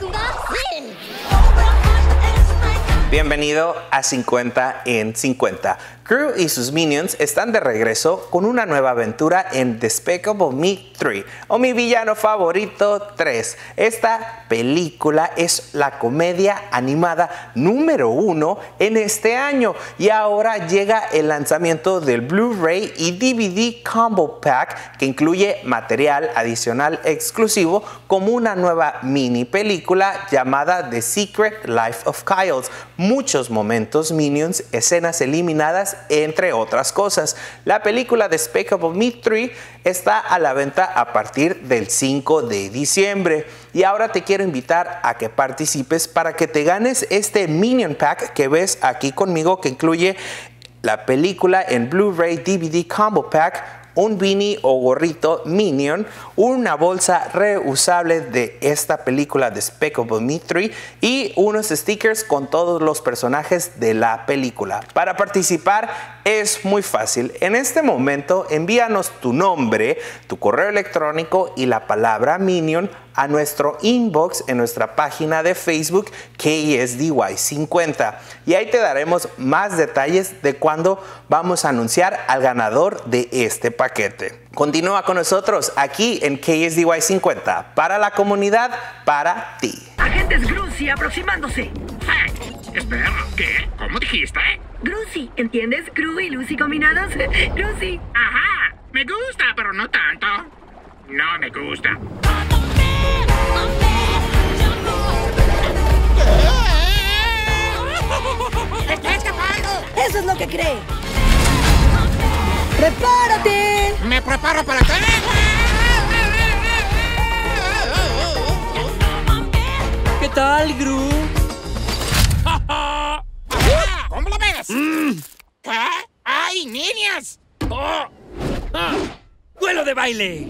力がセーフ Bienvenido a 50 en 50. Crew y sus minions están de regreso con una nueva aventura en Despicable Me 3 o mi villano favorito 3. Esta película es la comedia animada número uno en este año y ahora llega el lanzamiento del Blu-ray y DVD Combo Pack que incluye material adicional exclusivo como una nueva mini película llamada The Secret Life of Kyles. Muchos momentos minions, escenas eliminadas entre otras cosas. La película Despicable Me 3 está a la venta a partir del 5 de diciembre. Y ahora te quiero invitar a que participes para que te ganes este Minion Pack que ves aquí conmigo que incluye la película en Blu-ray DVD Combo Pack un beanie o gorrito Minion, una bolsa reusable de esta película de Despicable Me 3 y unos stickers con todos los personajes de la película. Para participar es muy fácil. En este momento envíanos tu nombre, tu correo electrónico y la palabra Minion a nuestro inbox en nuestra página de Facebook KSDY50 y ahí te daremos más detalles de cuándo vamos a anunciar al ganador de este paquete. Continúa con nosotros aquí en KSDY50 para la comunidad, para ti. Agentes Grucy aproximándose. espera, ¿qué? ¿Cómo dijiste? Grucy, ¿entiendes? Gru y Lucy combinados. Grucy. Ajá, me gusta, pero no tanto. No me gusta. Que cree. ¡Prepárate! ¡Me preparo para atrás! ¿Qué tal, Gru? ¿Cómo lo ves? ¿Qué? ¡Ay, niñas! Oh. Ah. ¡Duelo de baile!